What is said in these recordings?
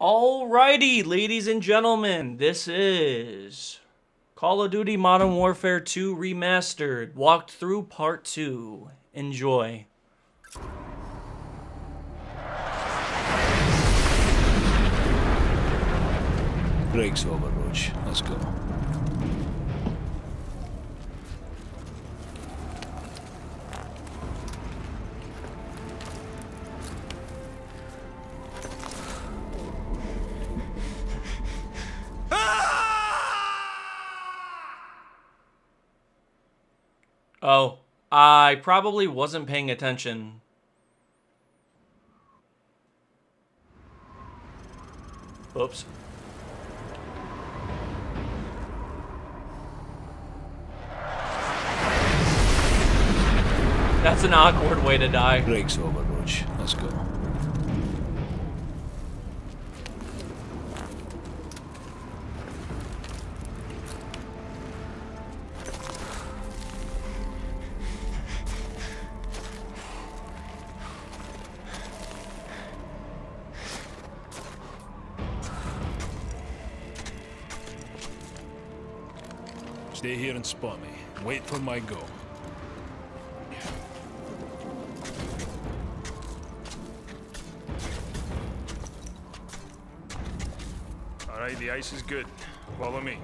Alrighty, ladies and gentlemen, this is Call of Duty Modern Warfare 2 Remastered, walked through part 2. Enjoy. Break's over, Roach. Let's go. Oh, I probably wasn't paying attention. Oops. That's an awkward way to die. Break's over, Roach. Let's go. Here and spot me. Wait for my go. All right, the ice is good. Follow me.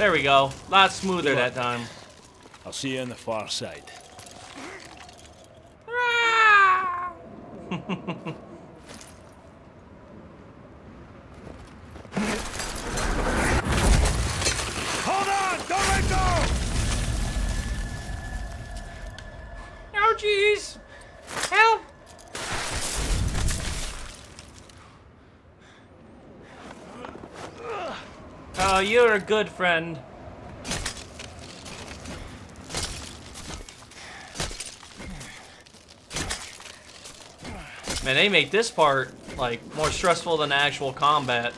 There we go. A Lot smoother that time. I'll see you on the far side. Hold on! Don't let go! Oh, jeez. Help. Oh, you're a good friend. Man, they make this part, like, more stressful than actual combat.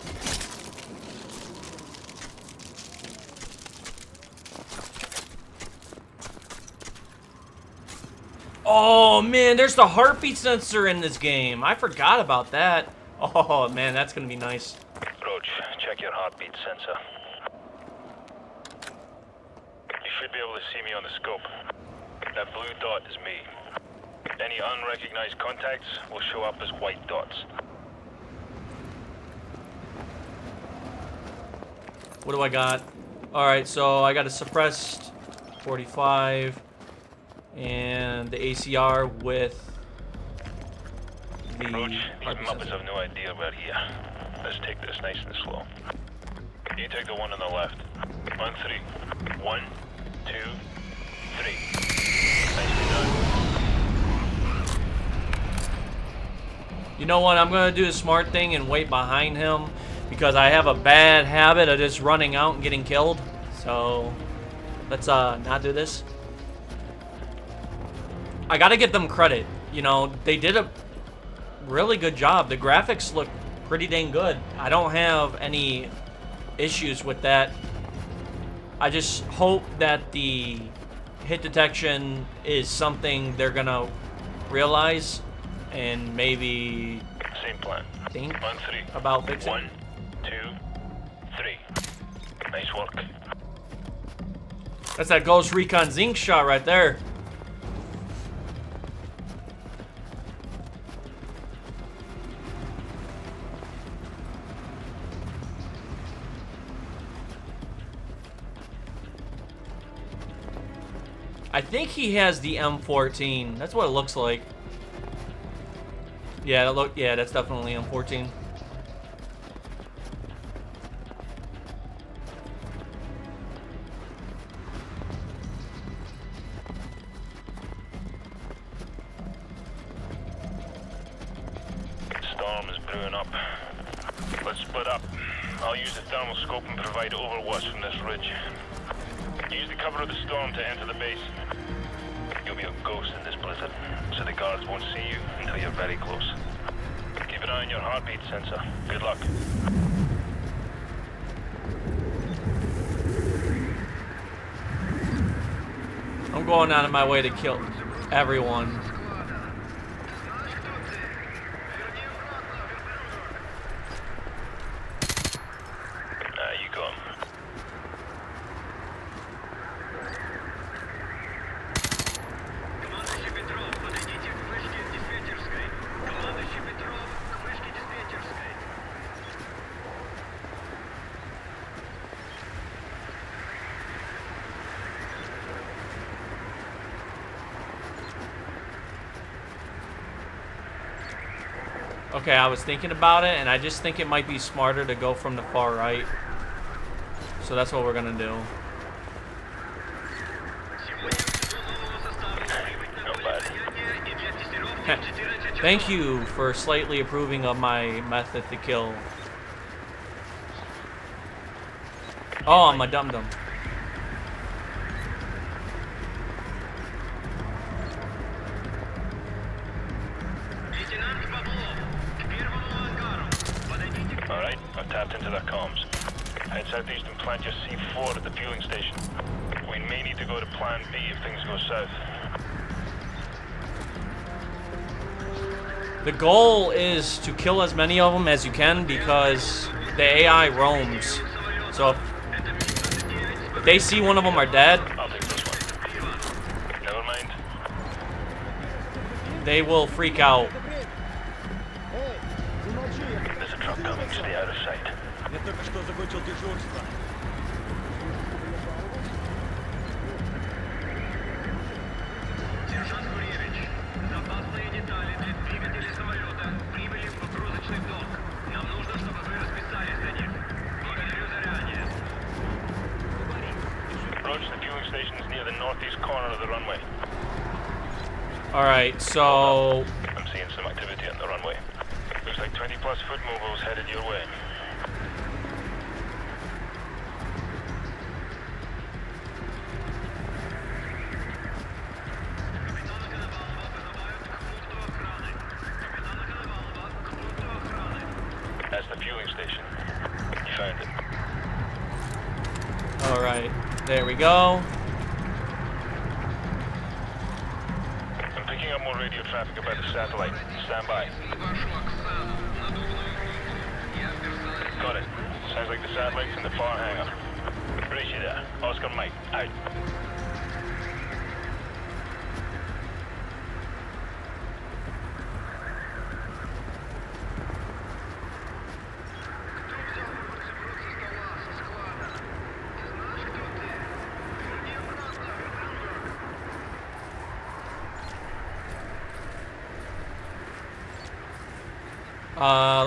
Oh man, there's the heartbeat sensor in this game. I forgot about that. Oh man, that's gonna be nice. Roach, check your heartbeat sensor. You should be able to see me on the scope. That blue dot is me. Any unrecognized contacts will show up as white dots. What do I got? All right, so I got a suppressed 45 and the ACR with the Roach, these Muppets have no idea about here. Let's take this nice and slow. You take the one on the left. On three. One, You know what? I'm gonna do a smart thing and wait behind him because I have a bad habit of just running out and getting killed. So let's uh not do this. I gotta give them credit. You know, they did a really good job. The graphics look pretty dang good. I don't have any issues with that. I just hope that the hit detection is something they're gonna realize and maybe Same plan. think three. about fixing. One, two, three. Nice work. That's that Ghost Recon sync shot right there. I think he has the M14. That's what it looks like. Yeah, that look. Yeah, that's definitely M14. My way to kill everyone. Okay, I was thinking about it, and I just think it might be smarter to go from the far right. So that's what we're going to do. Thank you for slightly approving of my method to kill. Oh, I'm a dum-dum. To kill as many of them as you can because the AI roams. So if, if they see one of them are dead, I'll take this one. Never mind. they will freak out. Alright, so I'm seeing some activity on the runway. Looks like 20 plus foot mobiles headed your way.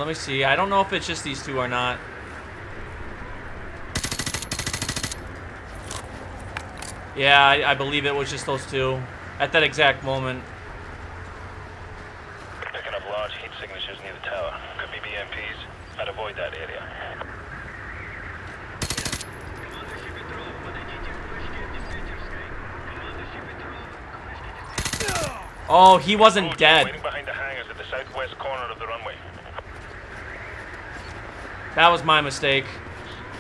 let me see. I don't know if it's just these two or not. Yeah, I, I believe it was just those two at that exact moment. Picking up large heat signatures near the tower. Could be BMPs. I'd avoid that area. Oh, he wasn't dead. Waiting behind the hangars at the southwest corner of the runway. That was my mistake.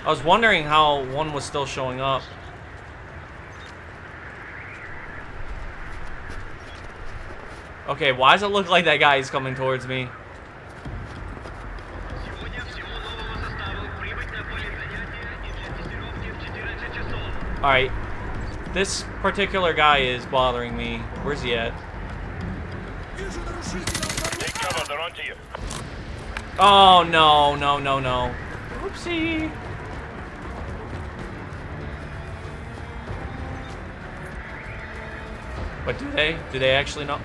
I was wondering how one was still showing up. Okay, why does it look like that guy is coming towards me? Alright. This particular guy is bothering me. Where's he at? Take cover, they're onto you. Oh, no, no, no, no. Oopsie. But do they? Do they actually know?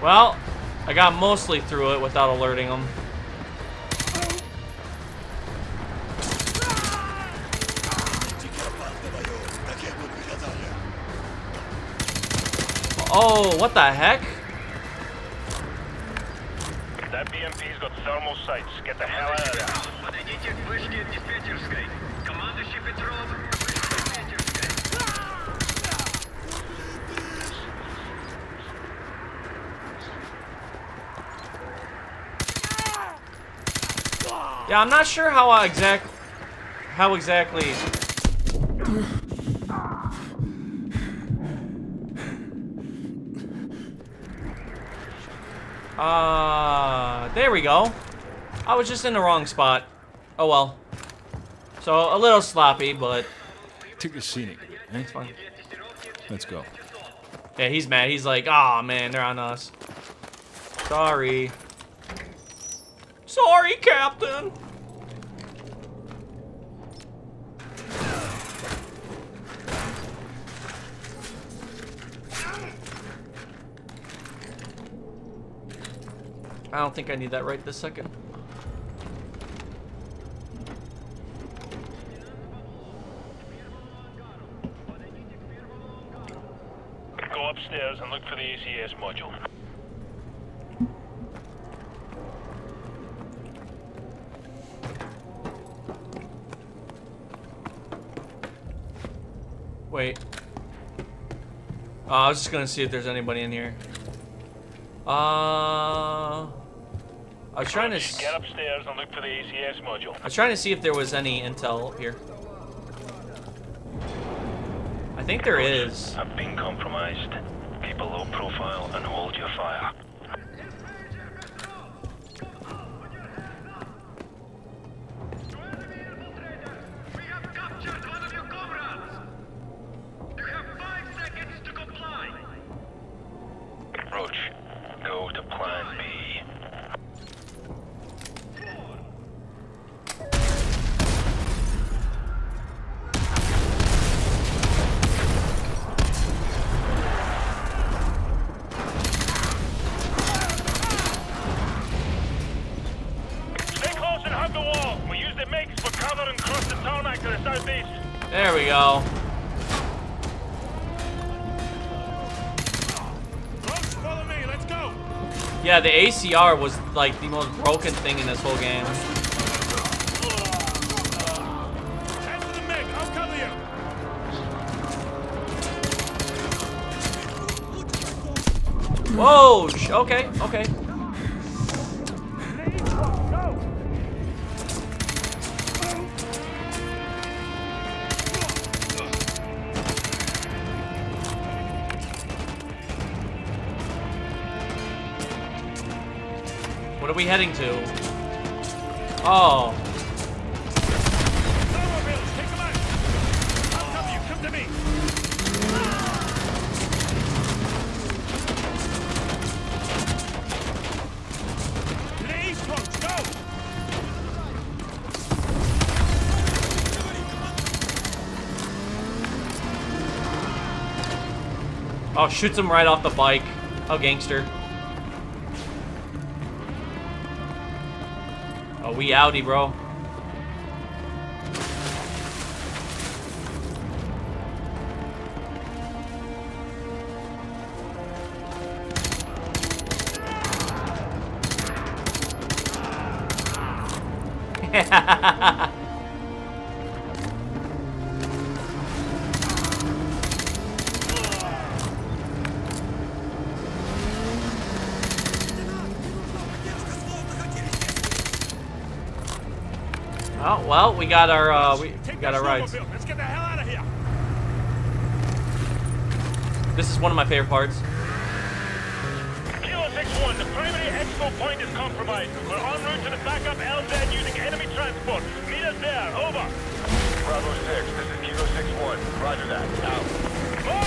Well, I got mostly through it without alerting them. Oh, what the heck? That BMP's got thermal sights. Get the hell out of there. Подойдите к вышке диспетчерской. Командующий Петров, вышка диспетчерской. Yeah, I'm not sure how I exact how exactly Uh, there we go. I was just in the wrong spot. Oh well. So a little sloppy, but Took a scenic, eh? it's fine. Let's go. Yeah, he's mad. He's like, oh man, they're on us. Sorry. Sorry, Captain. I don't think I need that right this second. Go upstairs and look for the ACS module. Wait. Oh, I was just gonna see if there's anybody in here. Uh, I was trying to. Get upstairs and look for the ACS module. I was trying to see if there was any intel up here. I think there is. I've been compromised. Keep a low profile and hold your fire. ACR was like the most broken thing in this whole game. Whoa! Okay, okay. What are we heading to? Oh, oh, shoots him right off the bike. Oh, gangster. We outie, bro. Got our, uh, we Take got our rides. Let's get the hell out of here. This is one of my favorite parts. Kilo 6-1, the primary exfil point is compromised. We're en route to the backup LZ using enemy transport. Meet us there, over. Bravo 6, this is Kilo 6-1. Roger that, out. More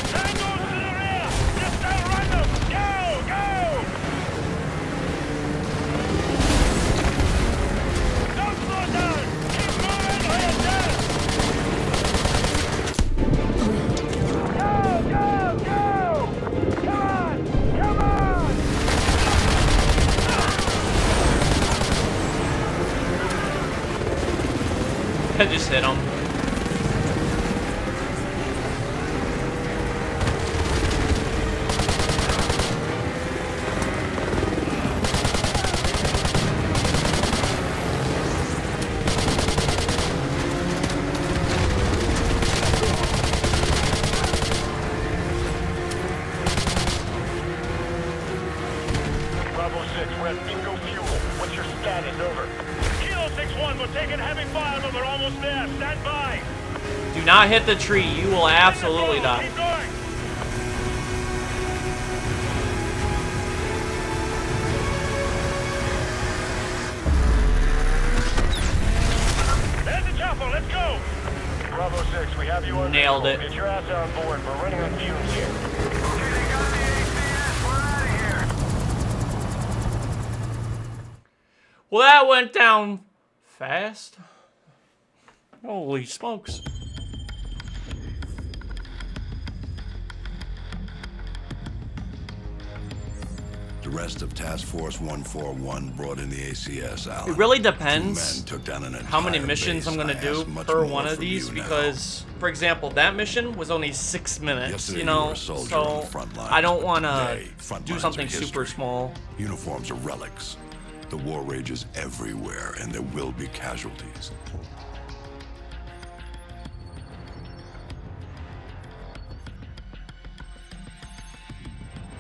hit the tree. You will absolutely die. Keep going. There's the chopper. Let's go. Bravo 6, we have you on Nailed it. Get your ass on board. We're running on fumes here. Okay, they got the ACS. We're out of here. Well, that went down fast. Holy smokes. The rest of Task Force 141 brought in the ACS, Allen. It really depends took down an how many missions. I'm gonna do ask per one of these you now. because, for example, that mission was only six minutes. Yesterday you know, so front line. I don't want to do something super small. Uniforms are relics. The war rages everywhere, and there will be casualties.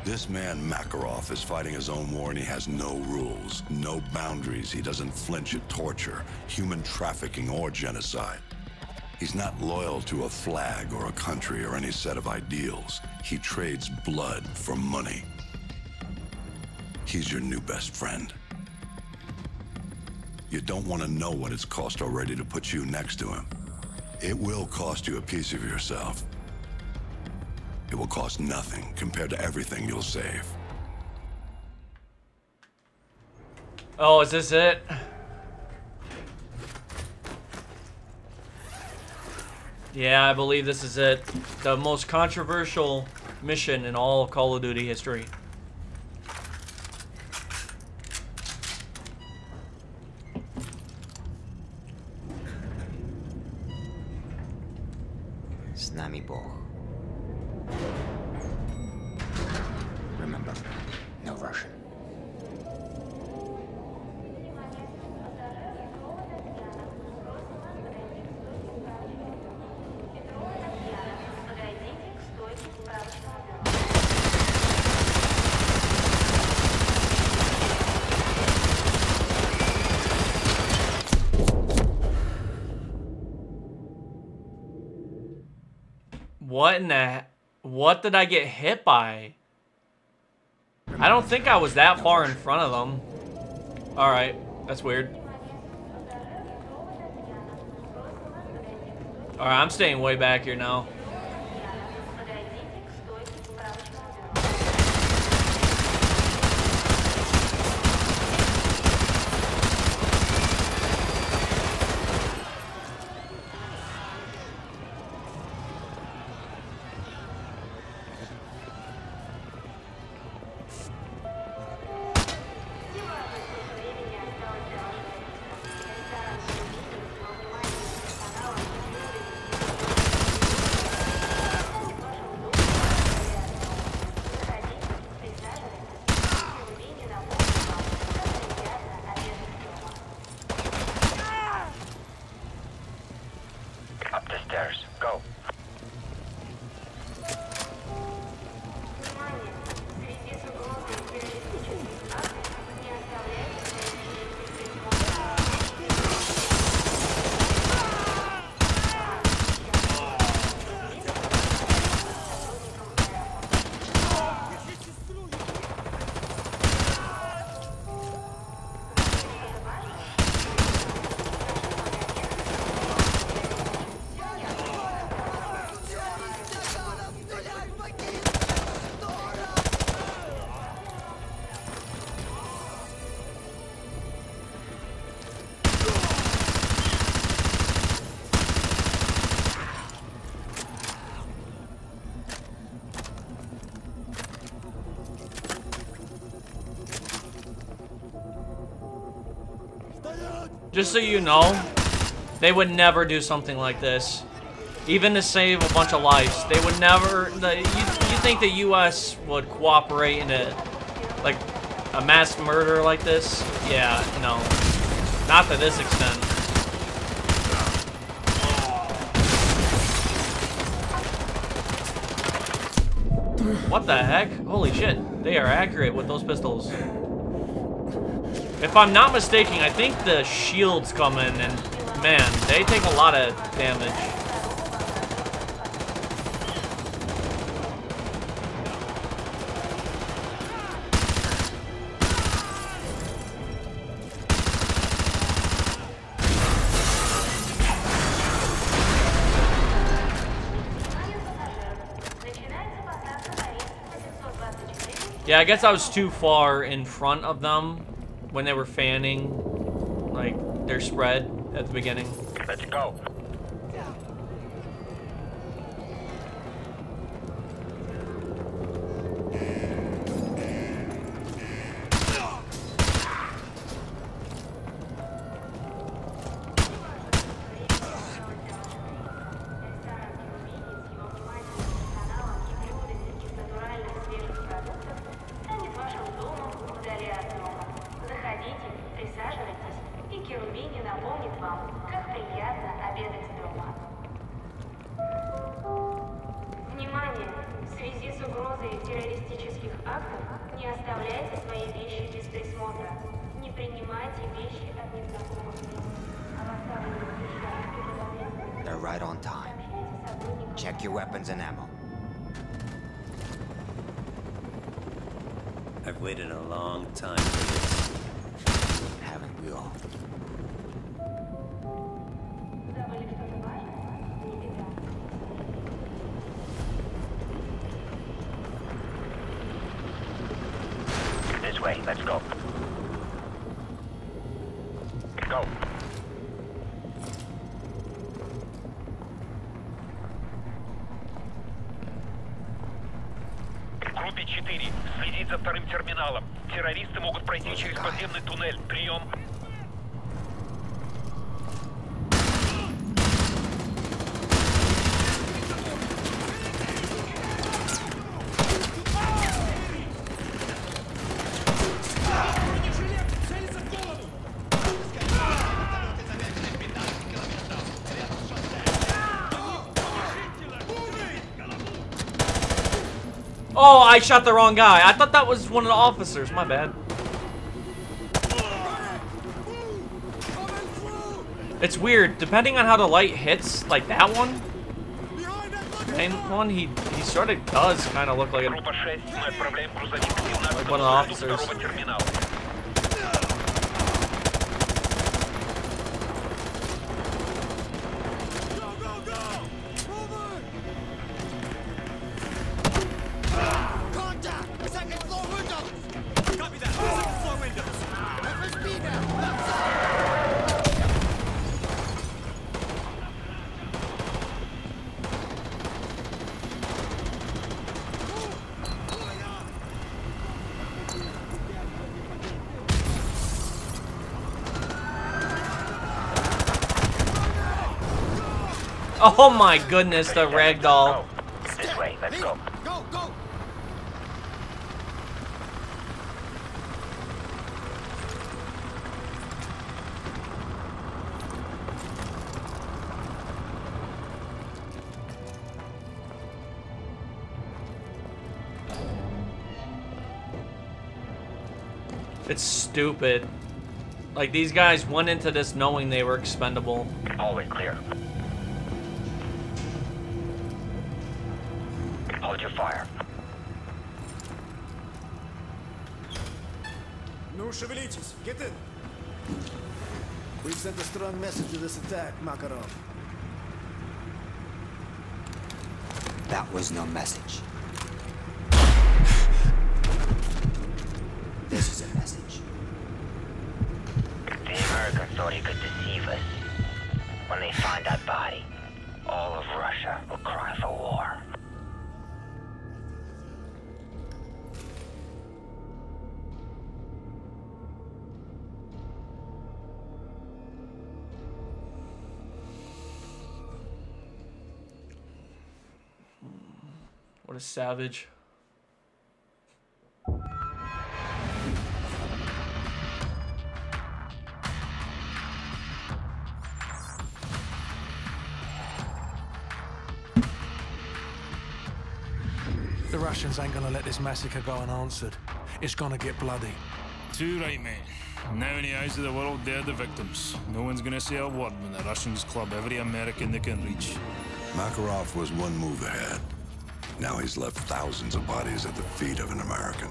This man, Makarov, is fighting his own war and he has no rules, no boundaries. He doesn't flinch at torture, human trafficking, or genocide. He's not loyal to a flag or a country or any set of ideals. He trades blood for money. He's your new best friend. You don't want to know what it's cost already to put you next to him. It will cost you a piece of yourself. It will cost nothing compared to everything you'll save. Oh, is this it? Yeah, I believe this is it. The most controversial mission in all of Call of Duty history. What in the... What did I get hit by? I don't think I was that far in front of them. Alright, that's weird. Alright, I'm staying way back here now. Just so you know, They would never do something like this. Even to save a bunch of lives. They would never... The, you, you think the U.S. would cooperate in a... Like, a mass murder like this? Yeah, no. Not to this extent. What the heck? Holy shit. They are accurate with those pistols. If I'm not mistaken, I think the shields come in, and man, they take a lot of damage. Yeah, I guess I was too far in front of them when they were fanning, like, their spread at the beginning. Let's go. This way, let's go. Go. Группе 4. Следить за вторым терминалом. Террористы могут пройти через подземный туннель. Прием. I shot the wrong guy. I thought that was one of the officers. My bad. It's weird. Depending on how the light hits, like that one, main one, he, he sort of does kind of look like, a, like one of the officers. Oh my goodness, the ragdoll. This way, let's go. Go, go! It's stupid. Like these guys went into this knowing they were expendable. Hallway clear. fire. Ну, шевелитесь! Get in! We've sent a strong message to this attack, Makarov. That was no message. Savage. The Russians ain't gonna let this massacre go unanswered. It's gonna get bloody. Too right, mate. Now in the eyes of the world, they're the victims. No one's gonna say a word when the Russians club every American they can reach. Makarov was one move ahead. Now he's left thousands of bodies at the feet of an American.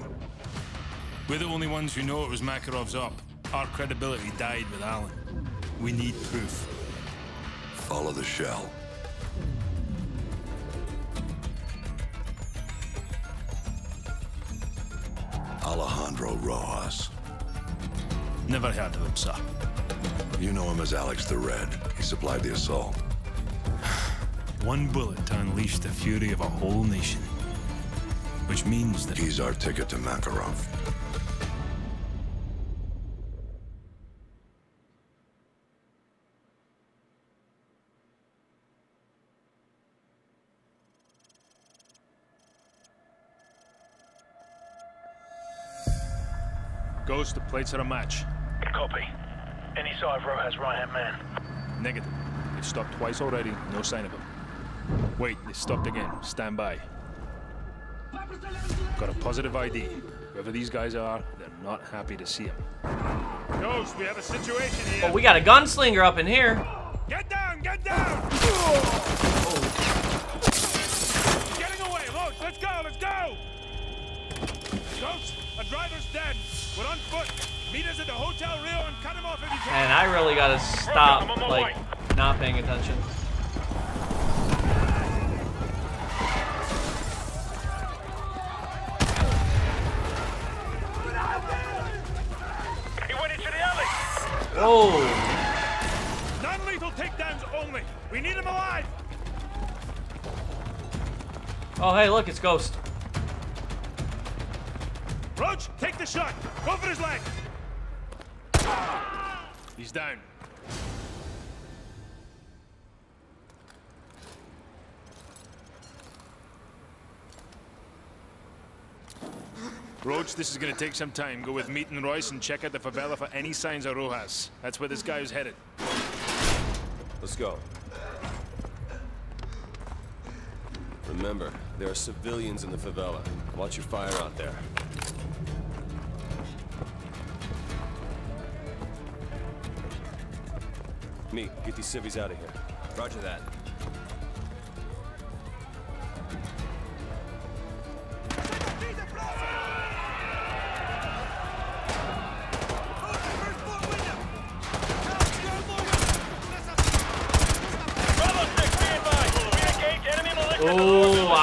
We're the only ones who know it was Makarov's up. Our credibility died with Allen. We need proof. Follow the shell. Alejandro Rojas. Never heard of him, sir. You know him as Alex the Red. He supplied the assault. One bullet to unleash the fury of a whole nation. Which means that He's our ticket to Makarov. Ghost, the plates are a match. Copy. Any sign of Rojas' right-hand man? Negative. They've stopped twice already, no sign of him. Wait, they stopped again. Stand by. Got a positive ID. Whoever these guys are, they're not happy to see him. Ghost, we have a situation here. Oh, we got a gunslinger up in here. Get down! Get down! Getting away! Roach, let's go! Let's go! Ghost, a driver's dead. We're on foot. Meet us at the Hotel Rio and cut him off if you can. And I really gotta stop, like, not paying attention. Whoa! Non-lethal takedowns only. We need him alive. Oh, hey, look, it's Ghost. Roach, take the shot. Go for his leg. He's down. Roach, this is gonna take some time. Go with Meat and Royce and check out the favela for any signs of Rojas. That's where this guy is headed. Let's go. Remember, there are civilians in the favela. Watch your fire out there. Me, get these civvies out of here. Roger that.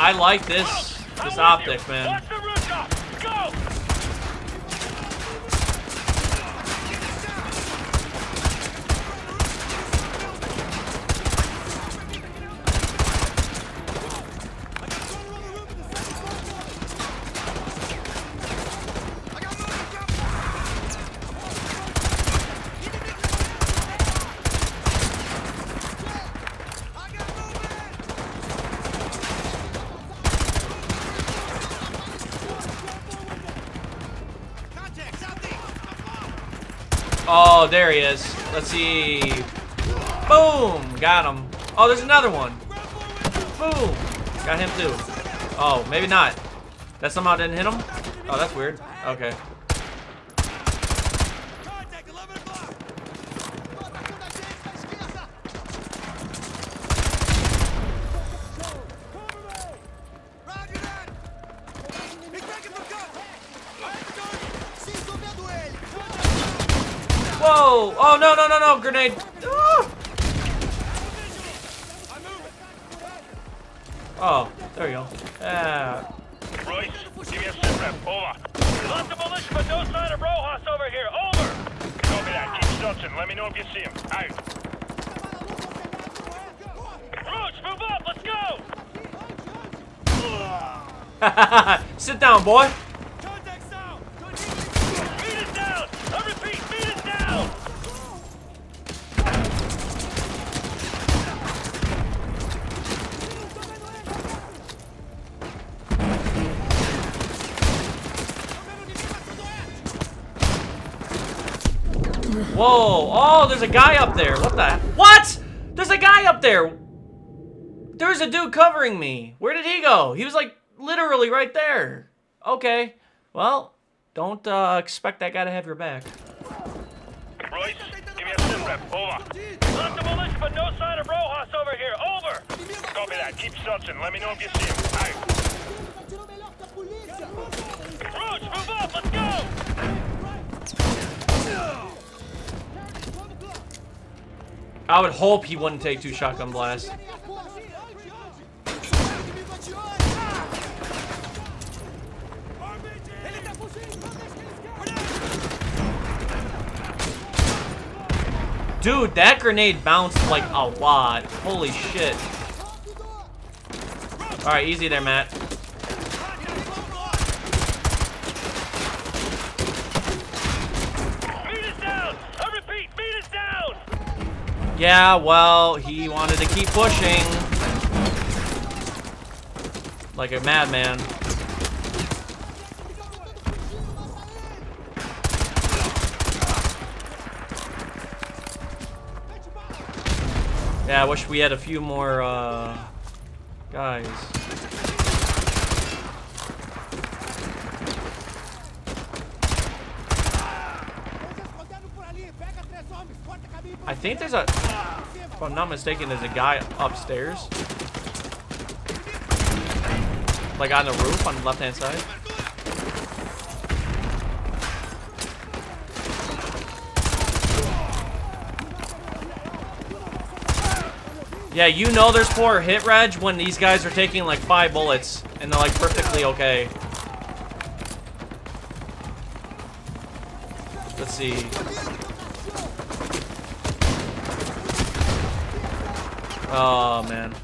I like this this optic, man. Watch the rooftop! Go! Oh, there he is. Let's see. Boom! Got him. Oh, there's another one. Boom! Got him too. Oh, maybe not. That somehow didn't hit him? Oh, that's weird. Okay. Whoa! Oh, no, no, no, no! Grenade! Ah! Oh, there you go. Ah. Royce, give me a rep. Over. Lots of militia, but sign of Rojas over here. Over! That. Keep searching. Let me know if you see him. Out. Roach, move up. Let's go! Sit down, boy. Whoa! Oh, there's a guy up there. What the? What? There's a guy up there. There's a dude covering me. Where did he go? He was like literally right there. Okay. Well, don't uh, expect that guy to have your back. Royce, give me a sit rep. Over. Lots of militia, but no sign of Rojas over here. Over. Copy that. Keep searching. Let me know if you see him. Out. Roach, move up. Let's go. I would hope he wouldn't take two shotgun blasts. Dude, that grenade bounced like a lot. Holy shit. Alright, easy there, Matt. Meet us down. I repeat, meet us down. Yeah, well, he wanted to keep pushing. Like a madman. Yeah, I wish we had a few more, uh, guys. I think there's a, if I'm not mistaken, there's a guy upstairs. Like on the roof on the left hand side. Yeah, you know there's poor hit reg when these guys are taking like five bullets and they're like perfectly okay. Let's see. Oh man.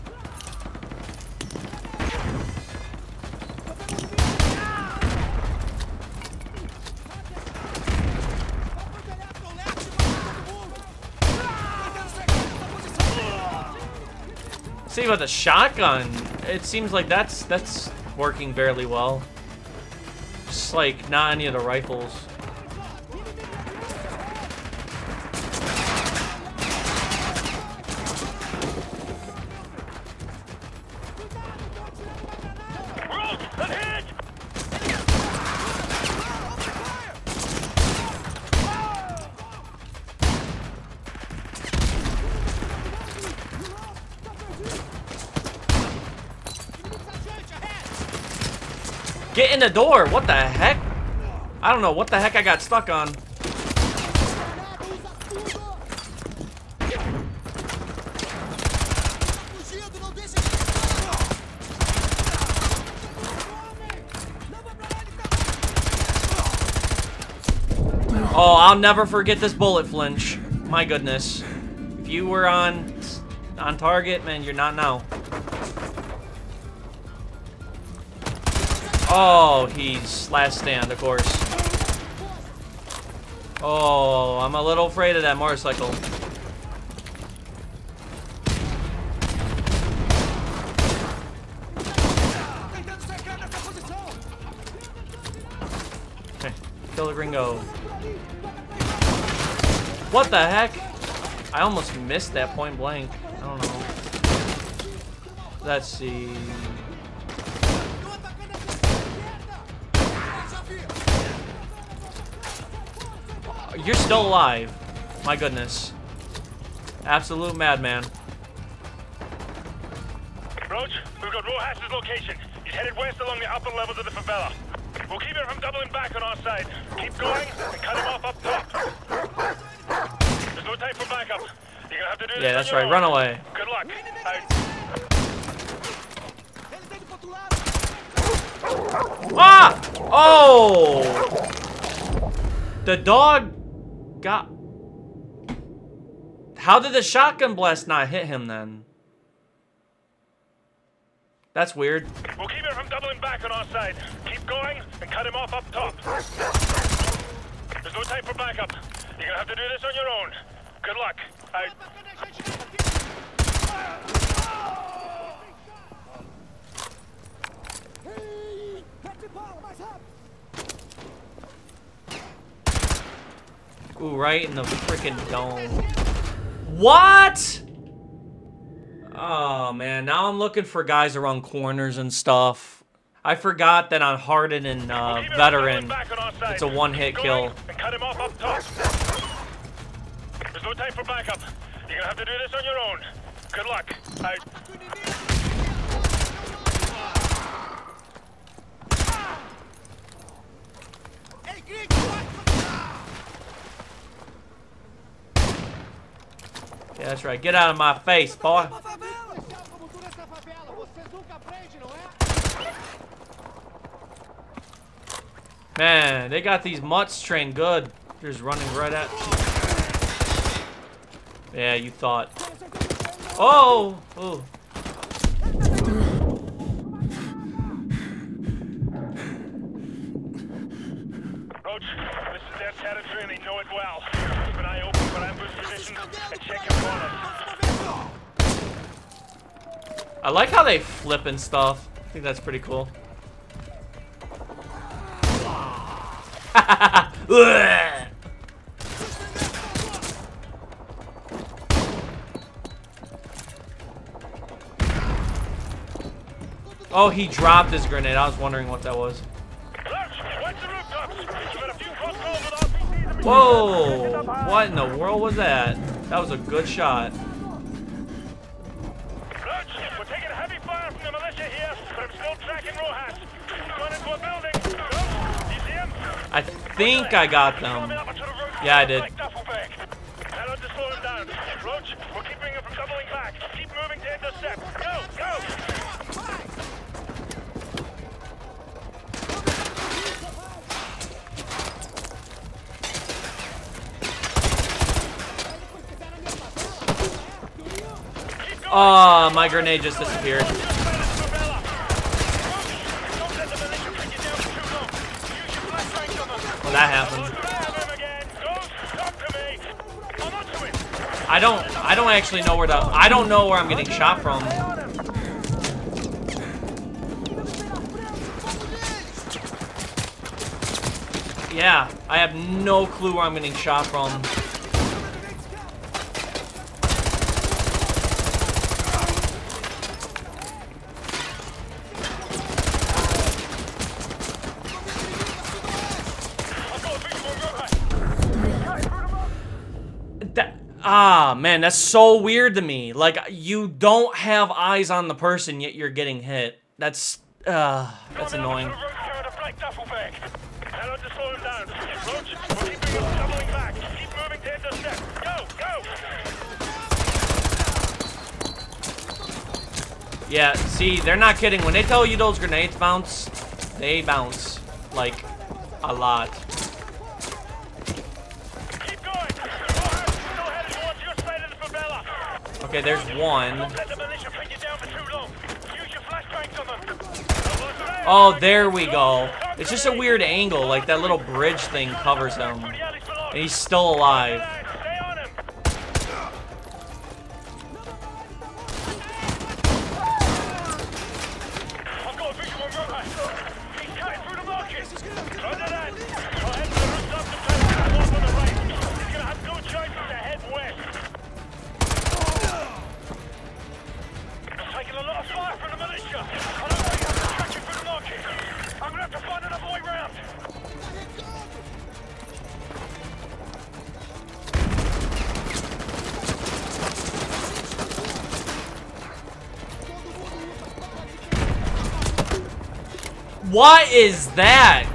See about the shotgun, it seems like that's that's working fairly well. Just like not any of the rifles. The door! What the heck? I don't know what the heck I got stuck on. Oh, I'll never forget this bullet flinch. My goodness. If you were on on target, man, you're not now. Oh, he's last stand, of course. Oh, I'm a little afraid of that motorcycle. Kill the gringo. What the heck? I almost missed that point blank. I don't know. Let's see. You're still alive. My goodness. Absolute madman. Roach, we've got Rojas's location. He's headed west along the upper levels of the favela. We'll keep him from doubling back on our side. Keep going and cut him off up top. There's no time for backup. You're gonna have to do this Yeah, that's right. own. Run away. Good luck. Out. Ah! Oh! The dog got... How did the shotgun blast not hit him then? That's weird. We'll keep him from doubling back on our side. Keep going and cut him off up top. There's no time for backup. You're gonna have to do this on your own. Good luck. Out. Ooh, right in the freaking dome. What? Oh man, now I'm looking for guys around corners and stuff. I forgot that on Harden and uh, Veteran, it's a one-hit kill. Cut him off up top. There's no time for backup. You're gonna have to do this on your own. Good luck. Out. That's right. Get out of my face, boy. Man, they got these mutts trained good. They're just running right at Yeah, you thought. Oh! Oh. Roach, this is their territory and they know it well. Keep an eye open for ambush positions and check your corners. I like how they flip and stuff. I think that's pretty cool. Oh, he dropped his grenade. I was wondering what that was. Whoa! What in the world was that? That was a good shot. Think I got them. Yeah, I did. Like Duffelbag. Tell him to slow him down. Roach, we're keeping him from doubling back. Keep moving to intercept. Go, go! Oh, my grenade just disappeared. That. I don't. I don't actually know where to. I don't know where I'm getting shot from. Yeah, I have no clue where I'm getting shot from. Man, that's so weird to me. Like you don't have eyes on the person yet you're getting hit. That's uh that's annoying. Yeah, see, they're not kidding. When they tell you those grenades bounce, they bounce like a lot. Flashbangs there's them. Oh, there we go. It's just a weird angle, like that little bridge thing covers him. And he's still alive. What is that?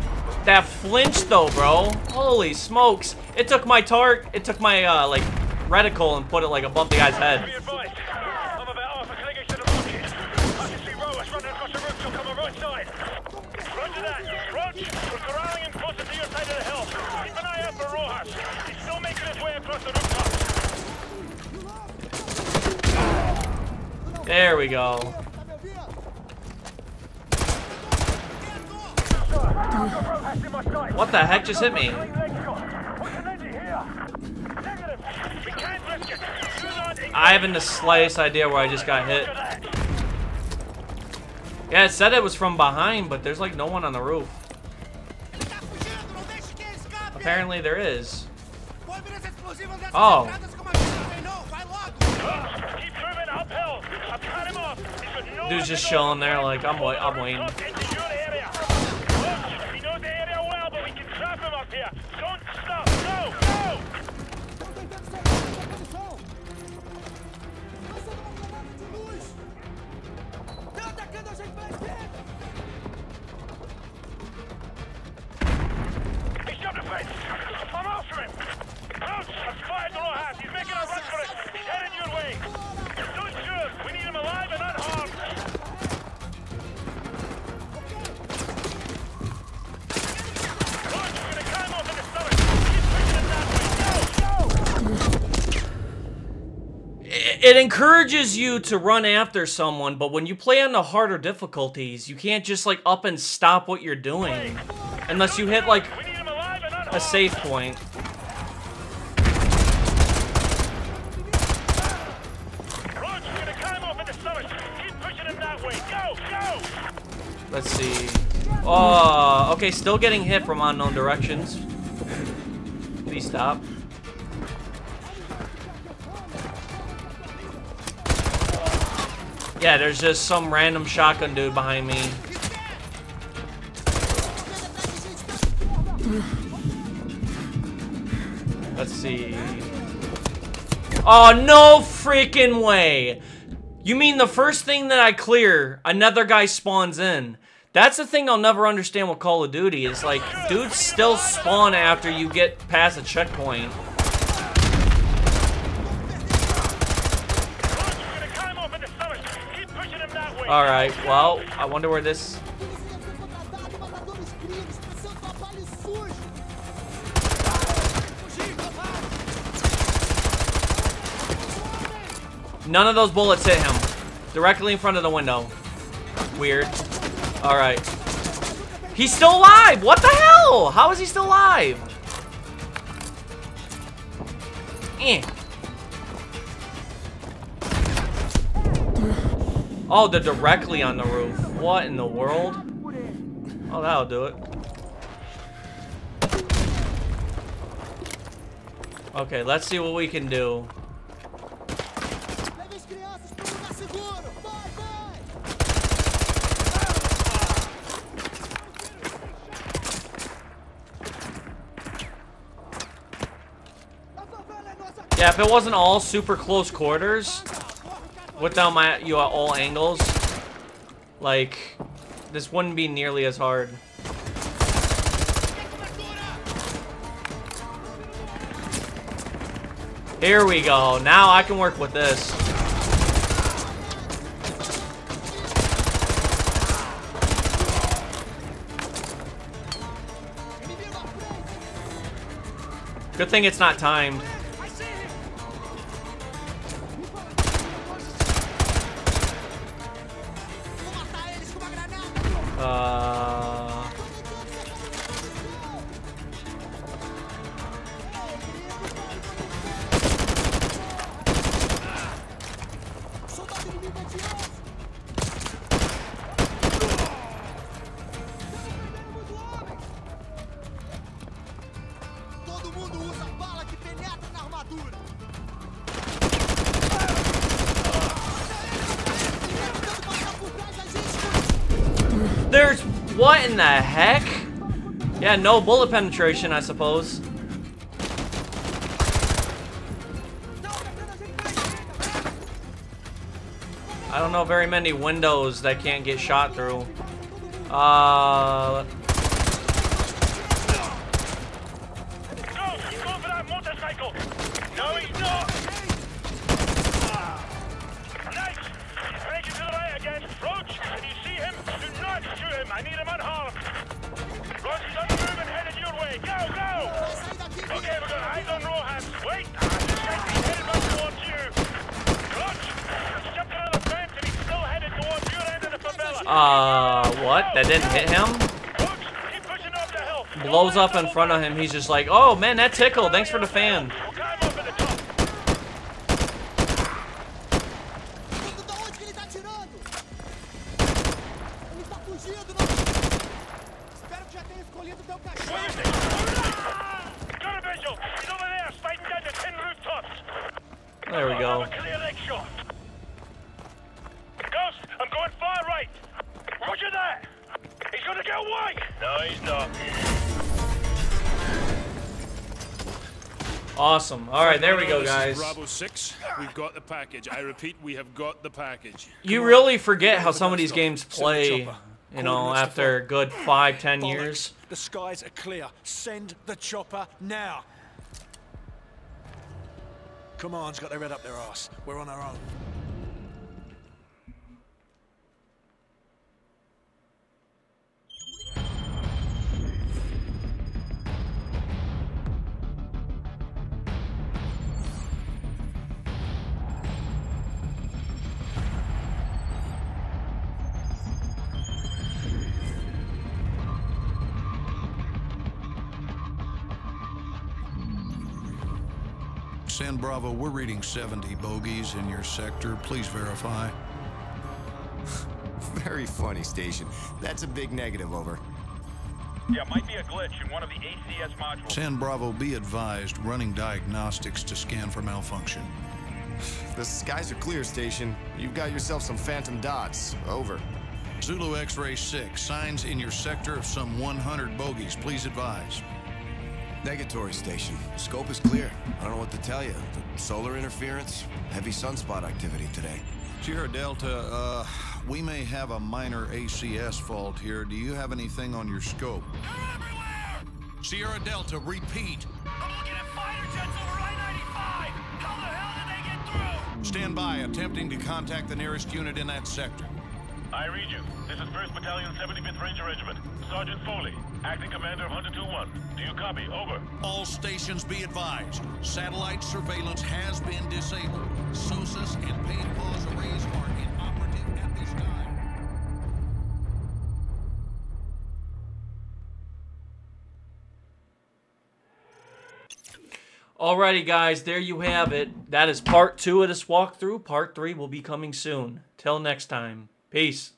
That flinch though, bro. Holy smokes. It took my tart, it took my, uh, like, reticle and put it, like, above the guy's head. Be advised. I'm about half a click to the market. I can see Rojas running across the roof. He'll come on right side. Roger that. Roach, we're corralling him closer to your side of the hill. Keep an eye out for Rojas. He's still making his way across the rooftop. There we go. What the heck just hit me? I haven't the slightest idea where I just got hit. Yeah, it said it was from behind, but there's like no one on the roof. Apparently there is. Oh. Dude's just chilling there like, I'm, wait I'm waiting. Encourages you to run after someone, but when you play on the harder difficulties, you can't just like up and stop what you're doing. Unless you hit like a safe point. Let's see. Oh, okay, still getting hit from unknown directions. Please stop. Yeah, there's just some random shotgun dude behind me. Let's see. Oh, no freaking way! You mean the first thing that I clear, another guy spawns in? That's the thing I'll never understand with Call of Duty, is like, dudes still spawn after you get past a checkpoint. Roach, we're gonna climb up in the stomach. Keep pushing him that way. Alright, well, I wonder where this... None of those bullets hit him. Directly in front of the window. Weird. Alright. He's still alive! What the hell? How is he still alive? Eh. Oh, they're directly on the roof. What in the world? Oh, that'll do it. Okay, let's see what we can do. Yeah, if it wasn't all super close quarters, without my you at all angles, like this wouldn't be nearly as hard. Here we go. Now I can work with this. Good thing it's not timed. No bullet penetration, I suppose. I don't know very many windows that can't get shot through. Uh, That didn't hit him? Roach, keep pushing up the hill. Blows up in front of him. He's just like, oh man, that tickled. Thanks for the fan. Guys. Bravo 6. We've got the package. I repeat, we have got the package. You really forget how some of these games play, you know, after a good five, ten Bollocks. years. The skies are clear. Send the chopper now. Command's got their head up their ass. We're on our own. San Bravo, we're reading 70 bogeys in your sector. Please verify. Very funny, Station. That's a big negative, over. Yeah, might be a glitch in one of the ACS modules. San Bravo, be advised, running diagnostics to scan for malfunction. The skies are clear, Station. You've got yourself some phantom dots. Over. Zulu X-Ray 6, signs in your sector of some 100 bogeys. Please advise. Negatory, Station. Scope is clear. I don't know what to tell you. The solar interference, heavy sunspot activity today. Sierra Delta, uh, we may have a minor ACS fault here. Do you have anything on your scope? everywhere Sierra Delta, repeat. I'm looking at fighter jets over I-95. How the hell did they get through? Stand by, attempting to contact the nearest unit in that sector. I read you. This is 1st Battalion, 75th Ranger Regiment. Sergeant Foley, acting commander of Hunter 2-1. Do you copy? Over. All stations be advised. Satellite surveillance has been disabled. SOSUS and PAVE PAWS arrays are inoperative at this time. Alrighty, guys, there you have it. That is part two of this walkthrough. Part three will be coming soon. Till next time. Peace.